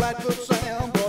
flatfoot sound.